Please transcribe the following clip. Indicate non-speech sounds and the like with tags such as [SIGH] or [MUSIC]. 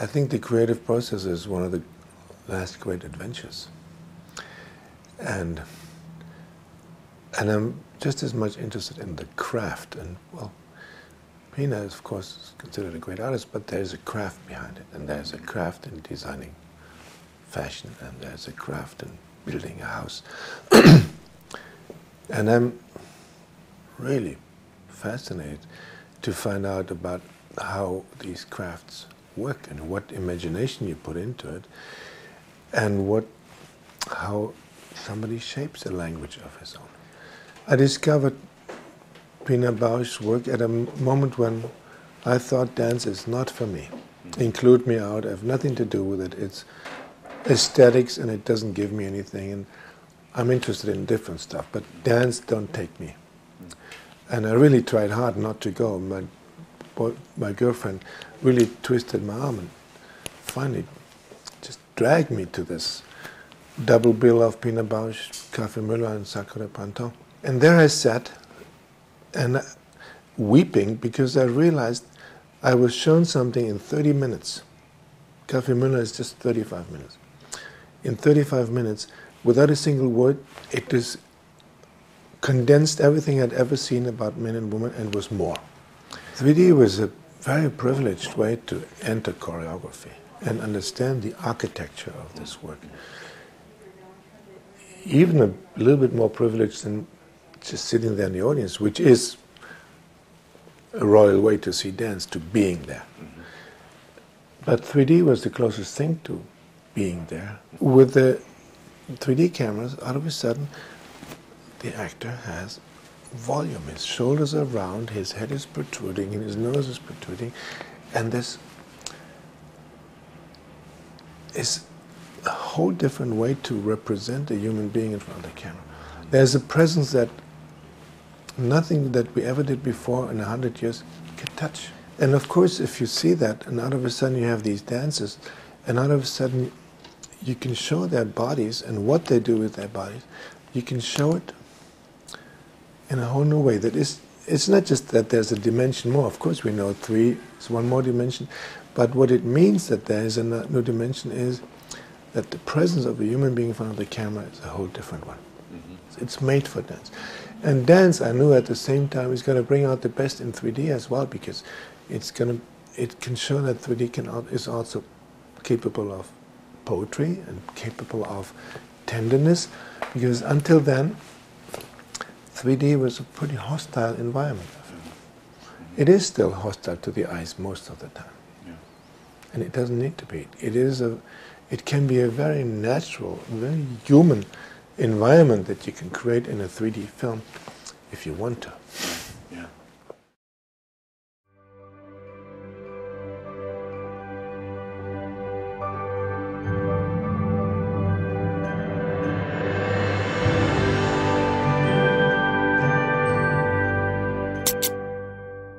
I think the creative process is one of the last great adventures. And and I'm just as much interested in the craft. And well, Pina is of course is considered a great artist, but there's a craft behind it, and there's a craft in designing fashion, and there's a craft in building a house. [CLEARS THROAT] and I'm really fascinated to find out about how these crafts work and what imagination you put into it and what how somebody shapes a language of his own. I discovered Pina Bausch's work at a moment when I thought dance is not for me. Mm. Include me out, I have nothing to do with it. It's aesthetics and it doesn't give me anything and I'm interested in different stuff, but dance don't take me. Mm. And I really tried hard not to go. My, my girlfriend really twisted my arm and finally just dragged me to this double bill of Pina Bausch, Café Müller, and Sacre Printemps. And there I sat and uh, weeping because I realized I was shown something in 30 minutes. Café Müller is just 35 minutes. In 35 minutes, without a single word, it is condensed everything I'd ever seen about men and women and was more. 3D was a very privileged way to enter choreography and understand the architecture of this work. Even a little bit more privileged than just sitting there in the audience, which is a royal way to see dance, to being there. Mm-hmm. But 3D was the closest thing to being there. With the 3D cameras, all of a sudden, the actor has volume. His shoulders are round, his head is protruding, and his nose is protruding, and this is a whole different way to represent a human being in front of the camera. There's a presence that nothing that we ever did before in a hundred years can touch. And of course, if you see that, and out of a sudden you have these dances, and out of a sudden you can show their bodies and what they do with their bodies, you can show it in a whole new way. That is, it's not just that there's a dimension more. Of course, we know three is one more dimension, but what it means that there is a new dimension is that the presence of a human being in front of the camera is a whole different one. Mm-hmm. It's made for dance. And dance, I knew at the same time, is going to bring out the best in 3D as well because it's going to, it can show that 3D can, is also capable of poetry and capable of tenderness because until then, 3D was a pretty hostile environment. Mm-hmm. It is still hostile to the eyes most of the time. Yeah. And it doesn't need to be. It is a, it can be a very natural, very human environment that you can create in a 3D film if you want to.